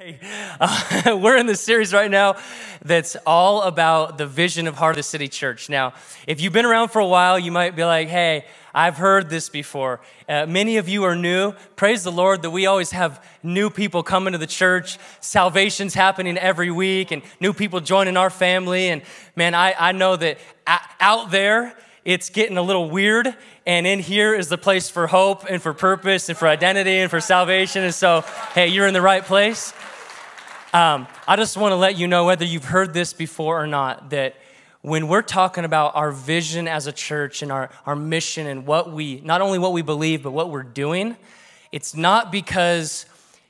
Hey, uh, we're in this series right now that's all about the vision of Heart of the City Church. Now, if you've been around for a while, you might be like, hey, I've heard this before. Uh, many of you are new. Praise the Lord that we always have new people coming to the church. Salvation's happening every week and new people joining our family. And man, I, I know that out there, it's getting a little weird. And in here is the place for hope and for purpose and for identity and for salvation. And so, hey, you're in the right place. Um, I just want to let you know, whether you've heard this before or not, that when we're talking about our vision as a church and our, our mission and what we, not only what we believe, but what we're doing, it's not because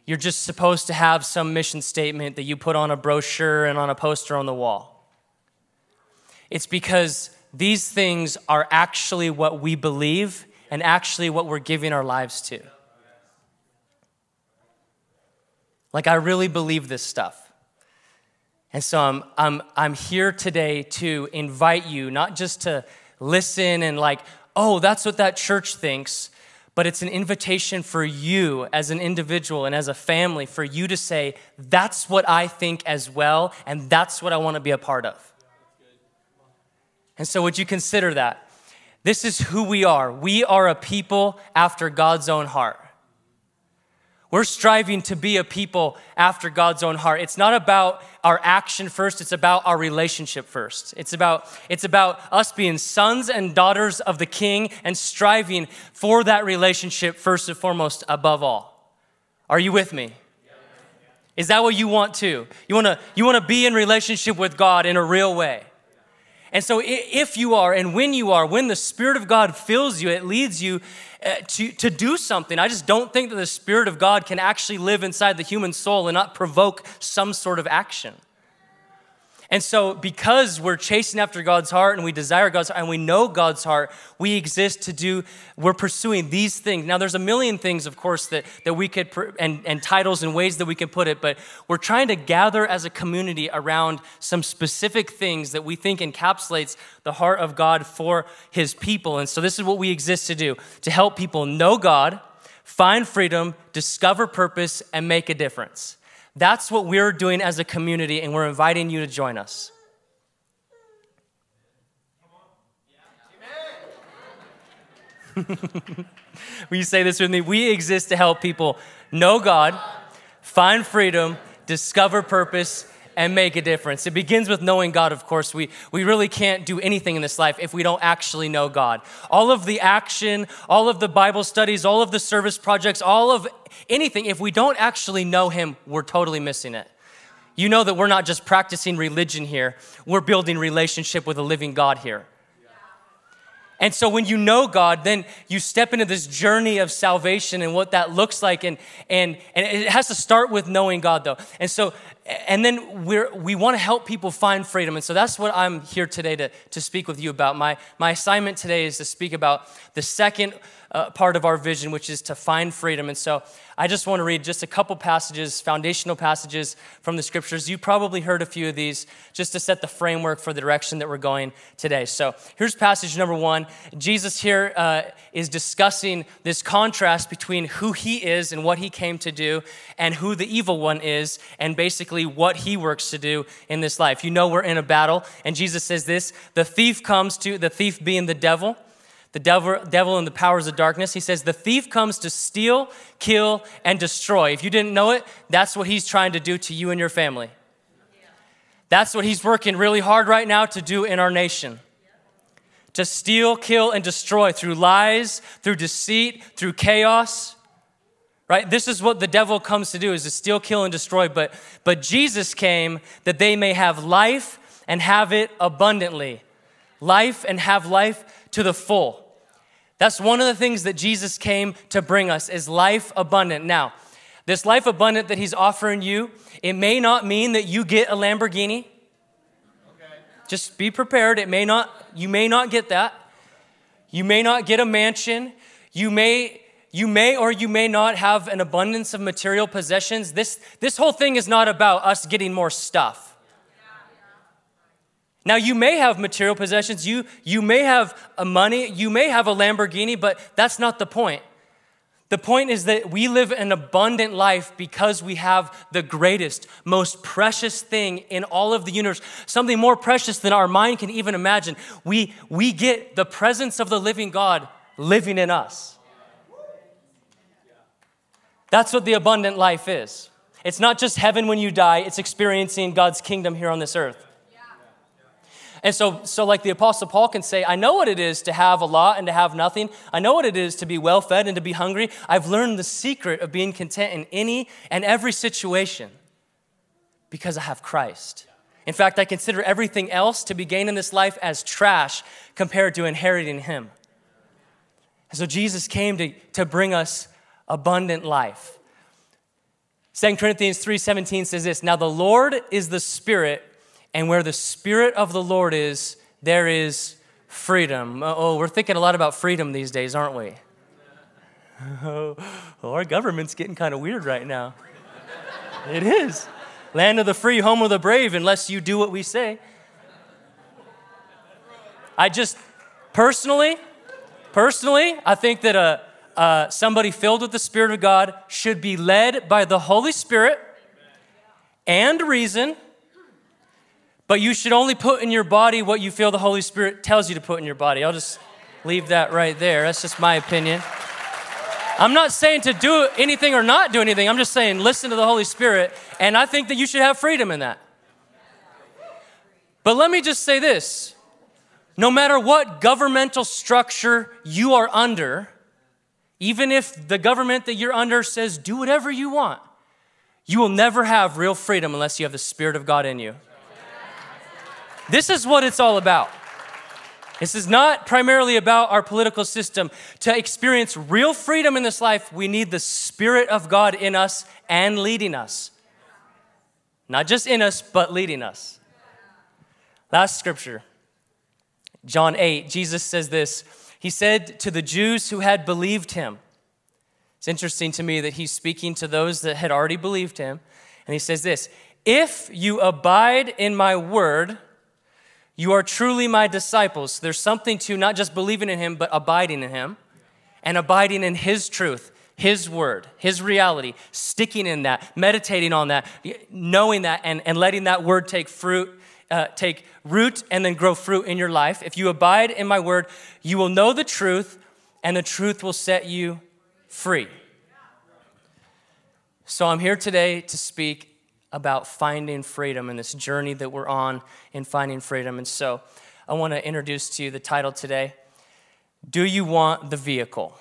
you're just supposed to have some mission statement that you put on a brochure and on a poster on the wall. It's because these things are actually what we believe and actually what we're giving our lives to. Like, I really believe this stuff. And so I'm, I'm, I'm here today to invite you, not just to listen and, like, oh, that's what that church thinks, but it's an invitation for you as an individual and as a family for you to say, that's what I think as well, and that's what I want to be a part of. And so, would you consider that? This is who we are. We are a people after God's own heart. We're striving to be a people after God's own heart. It's not about our action first, it's about our relationship first. It's about, it's about us being sons and daughters of the King and striving for that relationship first and foremost above all. Are you with me? Is that what you want to? You want to you want to be in relationship with God in a real way. And so, if you are, and when you are, when the Spirit of God fills you, it leads you uh, to, to do something. I just don't think that the Spirit of God can actually live inside the human soul and not provoke some sort of action. And so, because we're chasing after God's heart and we desire God's heart and we know God's heart, we exist to do, we're pursuing these things. Now, there's a million things, of course, that, that we could, and, and titles and ways that we can put it, but we're trying to gather as a community around some specific things that we think encapsulates the heart of God for his people. And so, this is what we exist to do to help people know God, find freedom, discover purpose, and make a difference. That's what we're doing as a community, and we're inviting you to join us. Will you say this with me? We exist to help people know God, find freedom, discover purpose, and make a difference. It begins with knowing God, of course. We, we really can't do anything in this life if we don't actually know God. All of the action, all of the Bible studies, all of the service projects, all of anything, if we don't actually know Him, we're totally missing it. You know that we're not just practicing religion here, we're building relationship with a living God here. And so when you know God, then you step into this journey of salvation and what that looks like. And, and, and it has to start with knowing God, though. And so, and then we're, we want to help people find freedom. And so that's what I'm here today to, to speak with you about. My, my assignment today is to speak about the second uh, part of our vision, which is to find freedom. And so I just want to read just a couple passages, foundational passages from the scriptures. You probably heard a few of these just to set the framework for the direction that we're going today. So here's passage number one. Jesus here uh, is discussing this contrast between who he is and what he came to do, and who the evil one is, and basically what he works to do in this life. You know, we're in a battle, and Jesus says this the thief comes to, the thief being the devil the devil, devil and the powers of darkness. He says, The thief comes to steal, kill, and destroy. If you didn't know it, that's what he's trying to do to you and your family. That's what he's working really hard right now to do in our nation to steal, kill, and destroy through lies, through deceit, through chaos. Right? This is what the devil comes to do is to steal, kill, and destroy. But, but Jesus came that they may have life and have it abundantly. Life and have life to the full. That's one of the things that Jesus came to bring us is life abundant. Now, this life abundant that he's offering you, it may not mean that you get a Lamborghini. Okay. Just be prepared. It may not you may not get that. You may not get a mansion. You may you may or you may not have an abundance of material possessions. This this whole thing is not about us getting more stuff. Now, you may have material possessions, you, you may have a money, you may have a Lamborghini, but that's not the point. The point is that we live an abundant life because we have the greatest, most precious thing in all of the universe, something more precious than our mind can even imagine. We, we get the presence of the living God living in us. That's what the abundant life is. It's not just heaven when you die, it's experiencing God's kingdom here on this earth. And so, so like the Apostle Paul can say, I know what it is to have a lot and to have nothing. I know what it is to be well fed and to be hungry. I've learned the secret of being content in any and every situation because I have Christ. In fact, I consider everything else to be gained in this life as trash compared to inheriting Him. And so Jesus came to, to bring us abundant life. 2 Corinthians 3:17 says this, "Now the Lord is the Spirit, and where the Spirit of the Lord is, there is freedom. Oh, we're thinking a lot about freedom these days, aren't we? Oh, our government's getting kind of weird right now. It is. Land of the free, home of the brave, unless you do what we say. I just, personally, personally, I think that a, uh, somebody filled with the Spirit of God should be led by the Holy Spirit and reason but you should only put in your body what you feel the Holy Spirit tells you to put in your body. I'll just leave that right there. That's just my opinion. I'm not saying to do anything or not do anything. I'm just saying listen to the Holy Spirit. And I think that you should have freedom in that. But let me just say this no matter what governmental structure you are under, even if the government that you're under says do whatever you want, you will never have real freedom unless you have the Spirit of God in you. This is what it's all about. This is not primarily about our political system. To experience real freedom in this life, we need the Spirit of God in us and leading us. Not just in us, but leading us. Last scripture, John 8, Jesus says this. He said to the Jews who had believed him, it's interesting to me that he's speaking to those that had already believed him. And he says this If you abide in my word, you are truly my disciples. There's something to not just believing in him, but abiding in him and abiding in his truth, his word, his reality, sticking in that, meditating on that, knowing that, and, and letting that word take fruit. Uh, take root and then grow fruit in your life. If you abide in my word, you will know the truth, and the truth will set you free. So I'm here today to speak about finding freedom and this journey that we're on in finding freedom. And so I want to introduce to you the title today Do You Want the Vehicle?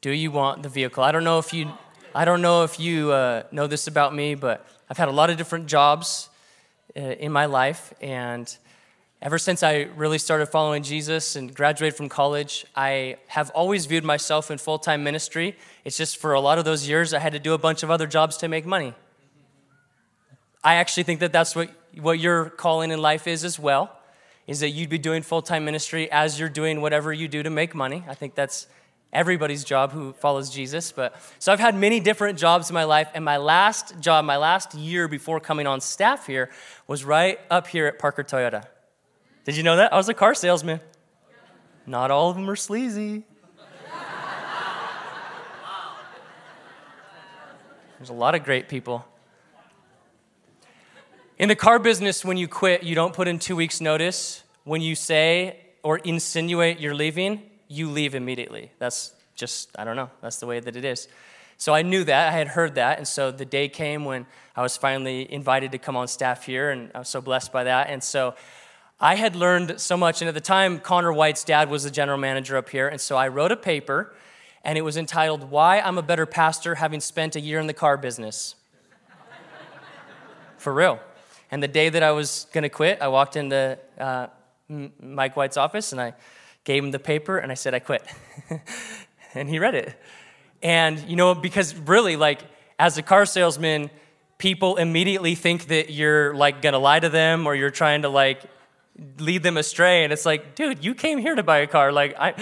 Do you want the vehicle? I don't know if you, I don't know if you uh, know this about me, but I've had a lot of different jobs uh, in my life, and Ever since I really started following Jesus and graduated from college, I have always viewed myself in full time ministry. It's just for a lot of those years, I had to do a bunch of other jobs to make money. I actually think that that's what, what your calling in life is as well, is that you'd be doing full time ministry as you're doing whatever you do to make money. I think that's everybody's job who follows Jesus. But so I've had many different jobs in my life, and my last job, my last year before coming on staff here, was right up here at Parker Toyota. Did you know that? I was a car salesman. Not all of them are sleazy. There's a lot of great people. In the car business, when you quit, you don't put in two weeks' notice. When you say or insinuate you're leaving, you leave immediately. That's just, I don't know, that's the way that it is. So I knew that, I had heard that, and so the day came when I was finally invited to come on staff here, and I was so blessed by that. And so I had learned so much, and at the time, Connor White's dad was the general manager up here, and so I wrote a paper, and it was entitled, Why I'm a Better Pastor Having Spent a Year in the Car Business. For real. And the day that I was gonna quit, I walked into uh, Mike White's office and I gave him the paper and I said, I quit. and he read it. And, you know, because really, like, as a car salesman, people immediately think that you're like gonna lie to them or you're trying to like lead them astray. And it's like, dude, you came here to buy a car. Like, I,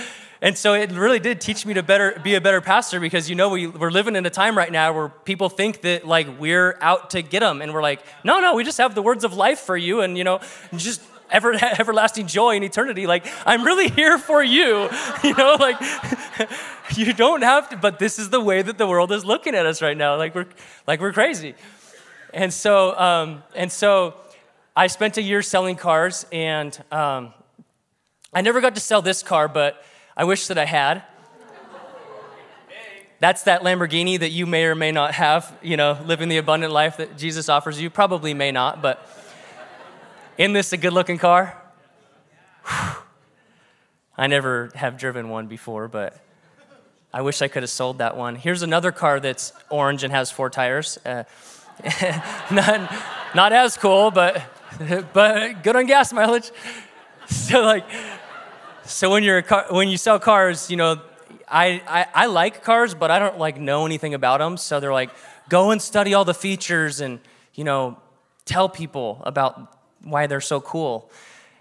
and so it really did teach me to better be a better pastor because you know we, we're living in a time right now where people think that like we're out to get them, and we're like, no, no, we just have the words of life for you, and you know, just ever, everlasting joy in eternity. Like, I'm really here for you. You know, like, you don't have to, but this is the way that the world is looking at us right now. Like, we're, like we're crazy. And so, um, and so I spent a year selling cars, and um, I never got to sell this car, but I wish that I had. That's that Lamborghini that you may or may not have, you know, living the abundant life that Jesus offers you. Probably may not, but isn't this a good looking car? I never have driven one before, but I wish I could have sold that one. Here's another car that's orange and has four tires. Uh, not, not as cool, but, but good on gas mileage. So, like, so when you're car, when you sell cars, you know, I, I, I like cars, but I don't like know anything about them. So they're like, go and study all the features and, you know, tell people about why they're so cool.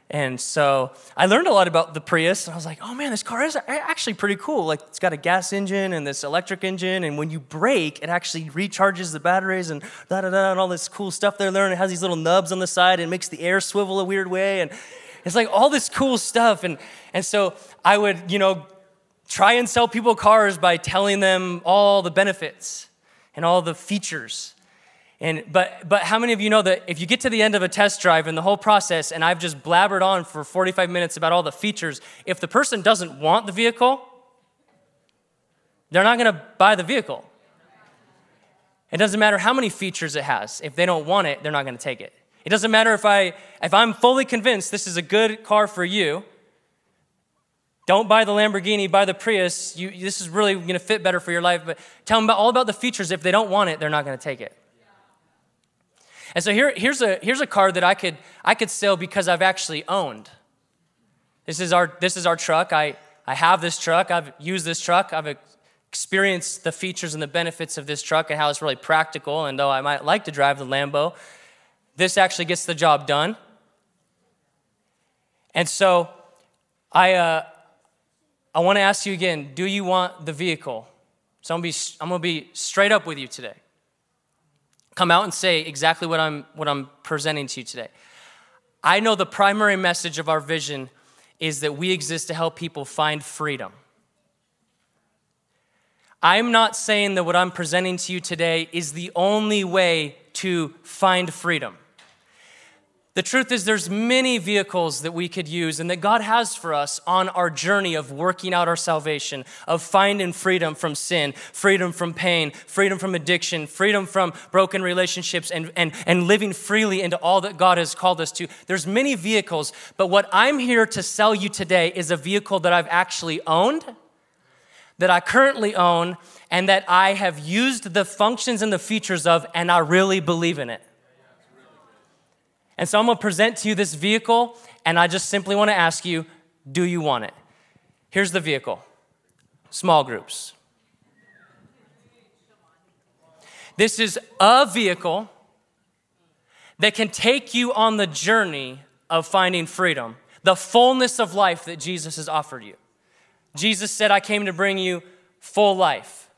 And so I learned a lot about the Prius, and I was like, oh man, this car is actually pretty cool. Like, it's got a gas engine and this electric engine, and when you brake, it actually recharges the batteries and da da da, and all this cool stuff they're learning. It has these little nubs on the side and makes the air swivel a weird way. And it's like all this cool stuff. And, and so I would, you know, try and sell people cars by telling them all the benefits and all the features. And, but, but how many of you know that if you get to the end of a test drive and the whole process, and I've just blabbered on for 45 minutes about all the features, if the person doesn't want the vehicle, they're not gonna buy the vehicle. It doesn't matter how many features it has. If they don't want it, they're not gonna take it. It doesn't matter if, I, if I'm fully convinced this is a good car for you. Don't buy the Lamborghini, buy the Prius. You, this is really gonna fit better for your life, but tell them about, all about the features. If they don't want it, they're not gonna take it. And so here, here's, a, here's a car that I could, I could sell because I've actually owned. This is our, this is our truck. I, I have this truck. I've used this truck. I've experienced the features and the benefits of this truck and how it's really practical. And though I might like to drive the Lambo, this actually gets the job done. And so I, uh, I want to ask you again do you want the vehicle? So I'm going to be, straight up with you today come out and say exactly what I'm, what I'm presenting to you today. I know the primary message of our vision is that we exist to help people find freedom. I'm not saying that what I'm presenting to you today is the only way to find freedom. The truth is, there's many vehicles that we could use and that God has for us on our journey of working out our salvation, of finding freedom from sin, freedom from pain, freedom from addiction, freedom from broken relationships, and, and, and living freely into all that God has called us to. There's many vehicles, but what I'm here to sell you today is a vehicle that I've actually owned, that I currently own, and that I have used the functions and the features of, and I really believe in it. And so I'm gonna present to you this vehicle, and I just simply wanna ask you do you want it? Here's the vehicle small groups. This is a vehicle that can take you on the journey of finding freedom, the fullness of life that Jesus has offered you. Jesus said, I came to bring you full life.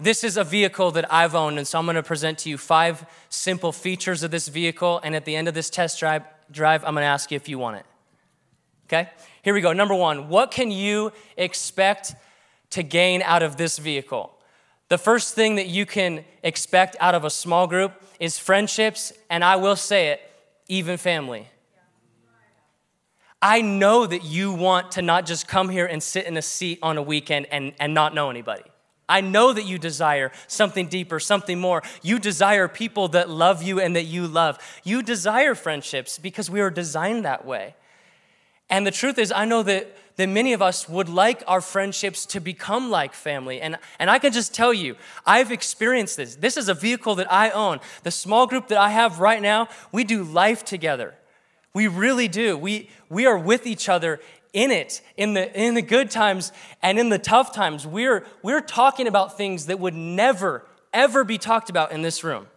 This is a vehicle that I've owned, and so I'm gonna present to you five simple features of this vehicle, and at the end of this test drive, drive I'm gonna ask you if you want it. Okay? Here we go. Number one, what can you expect to gain out of this vehicle? The first thing that you can expect out of a small group is friendships, and I will say it, even family. I know that you want to not just come here and sit in a seat on a weekend and, and not know anybody. I know that you desire something deeper, something more. You desire people that love you and that you love. You desire friendships because we are designed that way. And the truth is, I know that, that many of us would like our friendships to become like family. And, and I can just tell you, I've experienced this. This is a vehicle that I own. The small group that I have right now, we do life together. We really do. We, we are with each other in it, in the, in the good times and in the tough times. We're, we're talking about things that would never, ever be talked about in this room.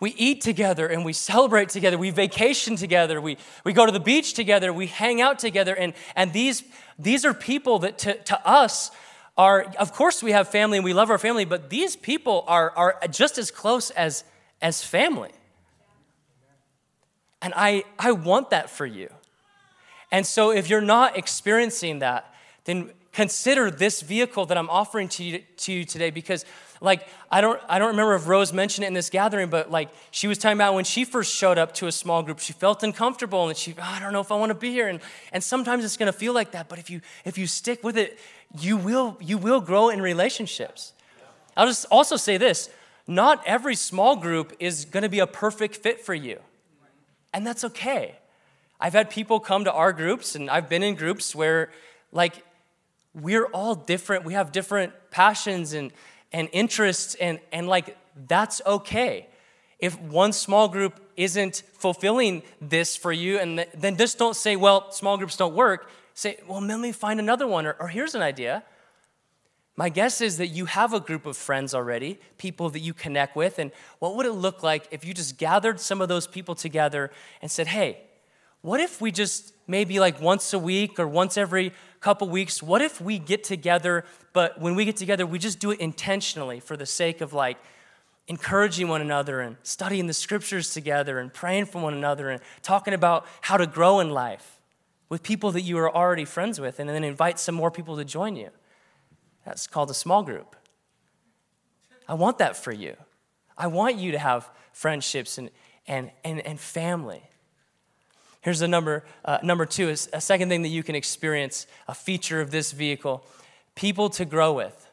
We eat together and we celebrate together. We vacation together. We, we go to the beach together. We hang out together. And, and these, these are people that to, to us are, of course, we have family and we love our family, but these people are, are just as close as, as family. And I, I want that for you. And so if you're not experiencing that, then consider this vehicle that I'm offering to you, to you today because like I don't I don't remember if Rose mentioned it in this gathering, but like she was talking about when she first showed up to a small group, she felt uncomfortable and she oh, I don't know if I want to be here. And and sometimes it's gonna feel like that, but if you if you stick with it, you will you will grow in relationships. I'll just also say this not every small group is gonna be a perfect fit for you. And that's okay. I've had people come to our groups, and I've been in groups where, like, we're all different. We have different passions and, and interests, and, and like, that's okay. If one small group isn't fulfilling this for you, and th- then just don't say, well, small groups don't work. Say, well, let me find another one, or, or here's an idea. My guess is that you have a group of friends already, people that you connect with, and what would it look like if you just gathered some of those people together and said, hey, what if we just maybe like once a week or once every couple weeks, what if we get together, but when we get together, we just do it intentionally for the sake of like encouraging one another and studying the scriptures together and praying for one another and talking about how to grow in life with people that you are already friends with and then invite some more people to join you. That's called a small group. I want that for you. I want you to have friendships and, and, and, and family. Here's the number, uh, number two is a second thing that you can experience, a feature of this vehicle people to grow with.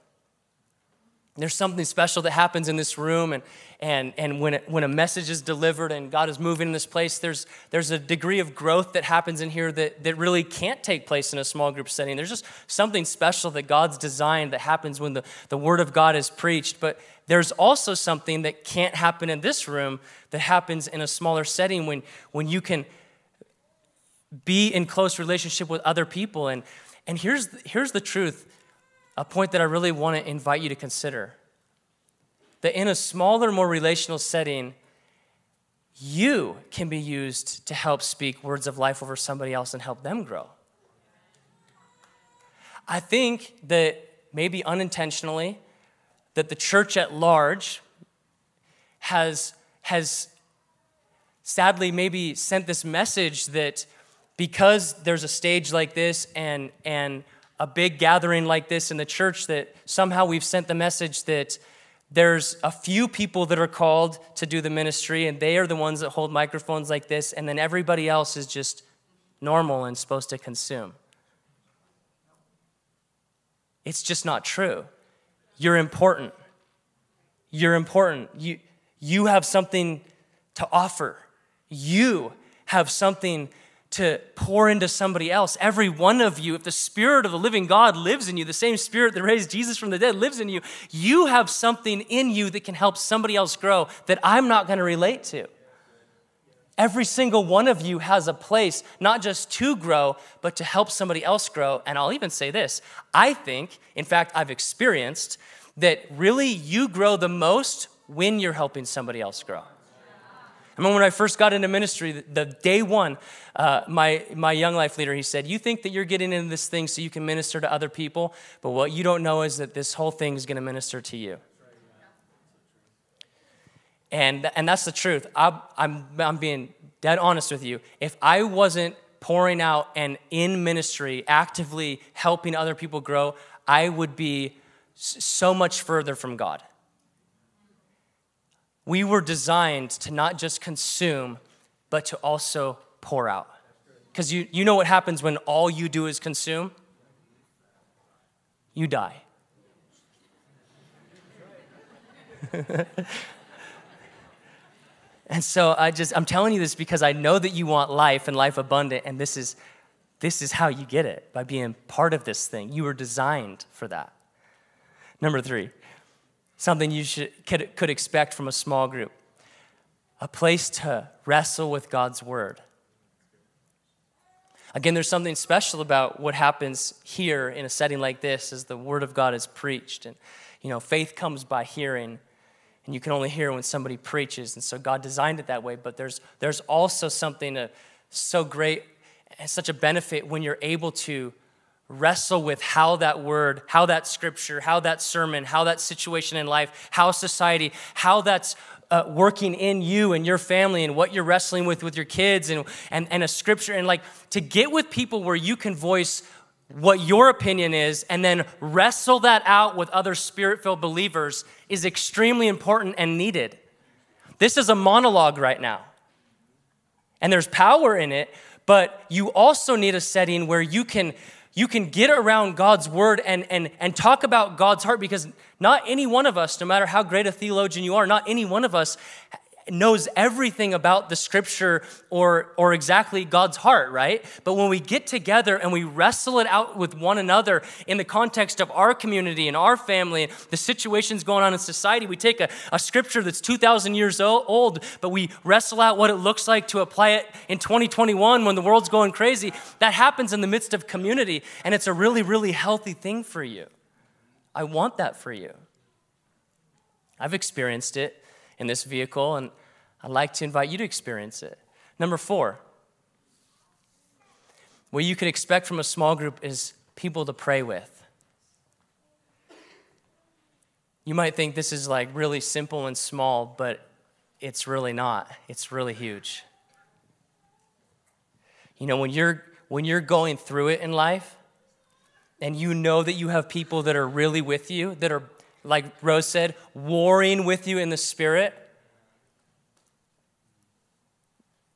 There's something special that happens in this room, and, and, and when, it, when a message is delivered and God is moving in this place, there's, there's a degree of growth that happens in here that, that really can't take place in a small group setting. There's just something special that God's designed that happens when the, the Word of God is preached. But there's also something that can't happen in this room that happens in a smaller setting when, when you can be in close relationship with other people. And, and here's, here's the truth a point that I really want to invite you to consider that in a smaller, more relational setting, you can be used to help speak words of life over somebody else and help them grow. I think that maybe unintentionally, that the church at large has, has sadly maybe sent this message that because there's a stage like this and, and a big gathering like this in the church, that somehow we've sent the message that there's a few people that are called to do the ministry, and they are the ones that hold microphones like this, and then everybody else is just normal and supposed to consume. It's just not true. You're important. You're important. You, you have something to offer. You have something to pour into somebody else. Every one of you, if the Spirit of the living God lives in you, the same Spirit that raised Jesus from the dead lives in you, you have something in you that can help somebody else grow that I'm not going to relate to. Every single one of you has a place, not just to grow, but to help somebody else grow. And I'll even say this I think, in fact, I've experienced that really you grow the most when you're helping somebody else grow. I remember when I first got into ministry, the day one, uh, my, my young life leader, he said, You think that you're getting into this thing so you can minister to other people, but what you don't know is that this whole thing is going to minister to you. And, and that's the truth. I'm, I'm, I'm being dead honest with you. If I wasn't pouring out and in ministry, actively helping other people grow, I would be so much further from God. We were designed to not just consume, but to also pour out. Because you, you know what happens when all you do is consume? You die. and so I just I'm telling you this because I know that you want life and life abundant and this is this is how you get it by being part of this thing. You were designed for that. Number 3 something you should, could, could expect from a small group a place to wrestle with God's word. Again, there's something special about what happens here in a setting like this as the word of God is preached. And, you know, faith comes by hearing, and you can only hear when somebody preaches. And so God designed it that way. But there's, there's also something uh, so great and such a benefit when you're able to wrestle with how that word, how that scripture, how that sermon, how that situation in life, how society, how that's uh, working in you and your family and what you're wrestling with with your kids and, and, and a scripture and like to get with people where you can voice what your opinion is and then wrestle that out with other spirit filled believers is extremely important and needed. This is a monologue right now. And there's power in it, but you also need a setting where you can you can get around God's word and, and, and talk about God's heart because not any one of us, no matter how great a theologian you are, not any one of us knows everything about the scripture or, or exactly God's heart, right? But when we get together and we wrestle it out with one another in the context of our community and our family and the situations going on in society, we take a, a scripture that's 2,000 years old, but we wrestle out what it looks like to apply it in 2021 when the world's going crazy. That happens in the midst of community, and it's a really, really healthy thing for you. I want that for you. I've experienced it in this vehicle, and I'd like to invite you to experience it. Number four, what you can expect from a small group is people to pray with. You might think this is like really simple and small, but it's really not. It's really huge. You know, when you're when you're going through it in life and you know that you have people that are really with you, that are like Rose said, warring with you in the spirit,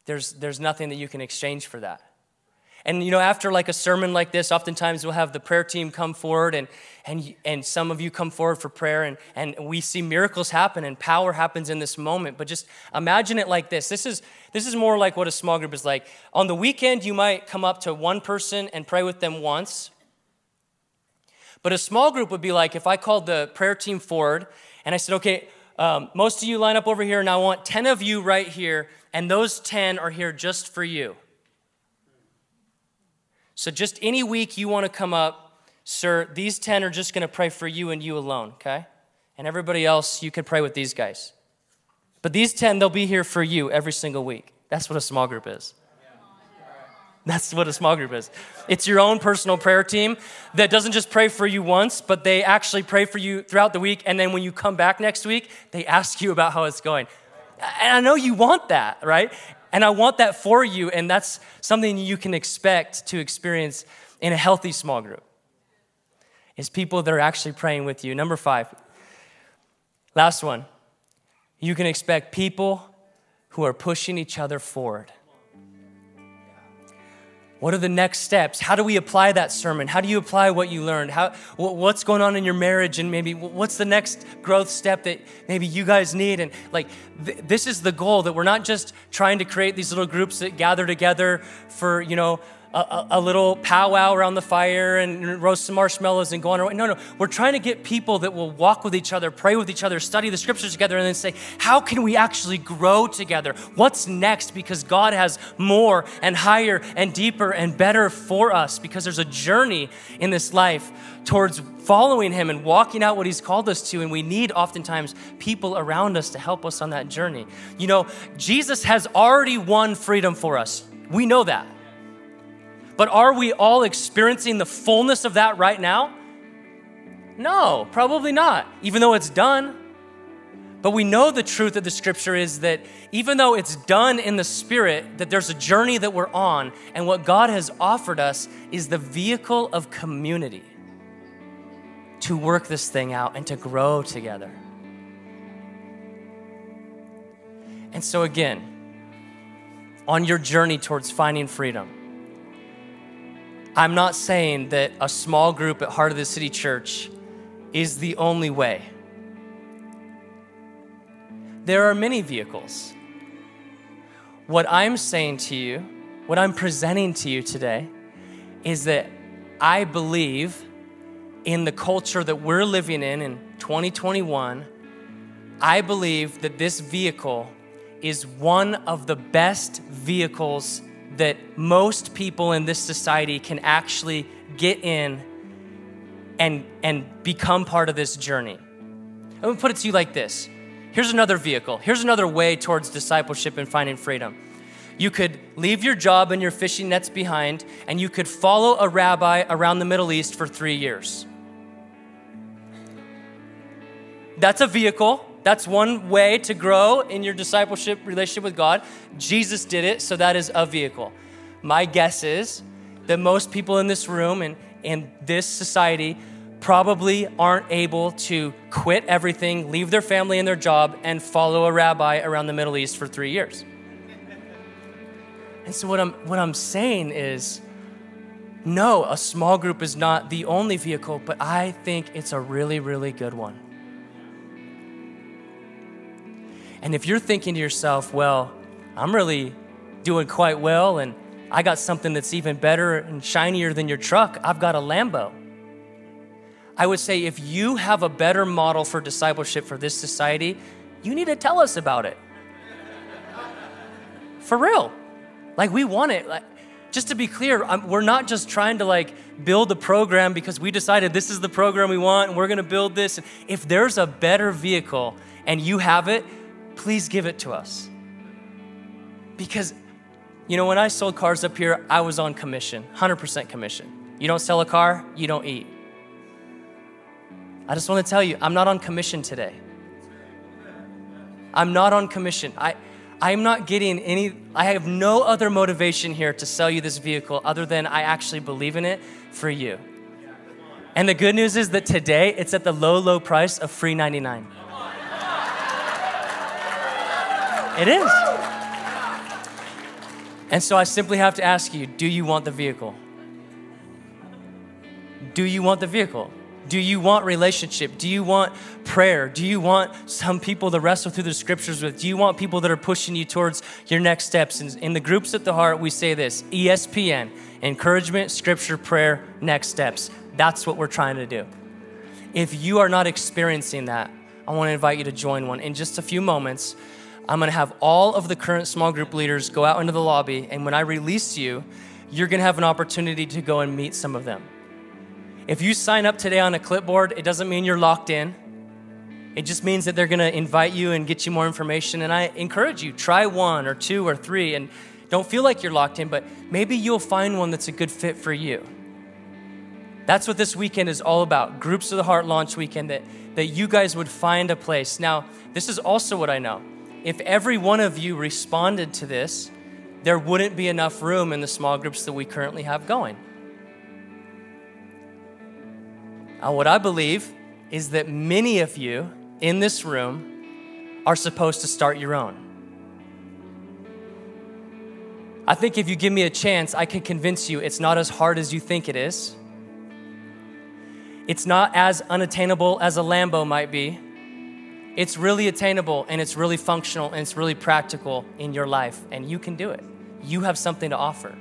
there's, there's nothing that you can exchange for that. And you know, after like a sermon like this, oftentimes we'll have the prayer team come forward and and and some of you come forward for prayer and, and we see miracles happen and power happens in this moment. But just imagine it like this. This is this is more like what a small group is like. On the weekend, you might come up to one person and pray with them once. But a small group would be like if I called the prayer team forward and I said, okay, um, most of you line up over here, and I want 10 of you right here, and those 10 are here just for you. So, just any week you want to come up, sir, these 10 are just going to pray for you and you alone, okay? And everybody else, you can pray with these guys. But these 10, they'll be here for you every single week. That's what a small group is. That's what a small group is. It's your own personal prayer team that doesn't just pray for you once, but they actually pray for you throughout the week. And then when you come back next week, they ask you about how it's going. And I know you want that, right? And I want that for you. And that's something you can expect to experience in a healthy small group. Is people that are actually praying with you. Number five, last one. You can expect people who are pushing each other forward. What are the next steps? How do we apply that sermon? How do you apply what you learned? How, what's going on in your marriage? And maybe what's the next growth step that maybe you guys need? And like, th- this is the goal that we're not just trying to create these little groups that gather together for, you know, a, a, little powwow around the fire and roast some marshmallows and go on. No, no. We're trying to get people that will walk with each other, pray with each other, study the scriptures together, and then say, how can we actually grow together? What's next? Because God has more and higher and deeper and better for us because there's a journey in this life towards following Him and walking out what He's called us to. And we need oftentimes people around us to help us on that journey. You know, Jesus has already won freedom for us. We know that. But are we all experiencing the fullness of that right now? No, probably not, even though it's done. But we know the truth of the scripture is that even though it's done in the spirit, that there's a journey that we're on, and what God has offered us is the vehicle of community to work this thing out and to grow together. And so, again, on your journey towards finding freedom, I'm not saying that a small group at Heart of the City Church is the only way. There are many vehicles. What I'm saying to you, what I'm presenting to you today, is that I believe in the culture that we're living in in 2021. I believe that this vehicle is one of the best vehicles that most people in this society can actually get in and, and become part of this journey. I'm gonna put it to you like this here's another vehicle, here's another way towards discipleship and finding freedom. You could leave your job and your fishing nets behind, and you could follow a rabbi around the Middle East for three years. That's a vehicle. That's one way to grow in your discipleship relationship with God. Jesus did it, so that is a vehicle. My guess is that most people in this room and in this society probably aren't able to quit everything, leave their family and their job, and follow a rabbi around the Middle East for three years. And so, what I'm, what I'm saying is, no, a small group is not the only vehicle, but I think it's a really, really good one. And if you're thinking to yourself, well, I'm really doing quite well, and I got something that's even better and shinier than your truck, I've got a Lambo. I would say if you have a better model for discipleship for this society, you need to tell us about it. For real. Like, we want it. Like, just to be clear, I'm, we're not just trying to like build a program because we decided this is the program we want and we're going to build this. If there's a better vehicle and you have it, please give it to us. Because, you know, when I sold cars up here, I was on commission, 100% commission. You don't sell a car, you don't eat. I just want to tell you, I'm not on commission today. I'm not on commission. I, I'm not getting any, I have no other motivation here to sell you this vehicle other than I actually believe in it for you. And the good news is that today it's at the low, low price of free 99. It is. And so I simply have to ask you do you want the vehicle? Do you want the vehicle? Do you want relationship? Do you want prayer? Do you want some people to wrestle through the scriptures with? Do you want people that are pushing you towards your next steps? In, in the groups at the heart, we say this ESPN encouragement, scripture, prayer, next steps. That's what we're trying to do. If you are not experiencing that, I want to invite you to join one. In just a few moments, I'm to have all of the current small group leaders go out into the lobby, and when I release you, you're to have an opportunity to go and meet some of them. If you sign up today on a clipboard, it doesn't mean you're locked in. It just means that they're to invite you and get you more information. And I encourage you, try one or two or three and don't feel like you're locked in, but maybe you'll find one that's a good fit for you. That's what this weekend is all about. Groups of the Heart launch weekend that, that you guys would find a place. Now, this is also what I know. If every one of you responded to this, there wouldn't be enough room in the small groups that we currently have going. Now, what I believe is that many of you in this room are supposed to start your own. I think if you give me a chance, I can convince you it's not as hard as you think it is. It's not as unattainable as a Lambo might be. It's really attainable and it's really functional and it's really practical in your life, and you can do it. You have something to offer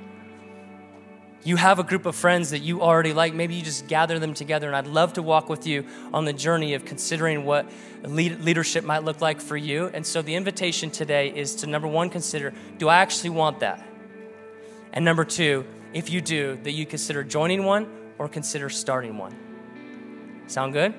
you have a group of friends that you already like, maybe you just gather them together. And I'd love to walk with you on the journey of considering what leadership might look like for you. And so the invitation today is to number one, consider do I actually want that? And number two, if you do, that you consider joining one or consider starting one. Sound good?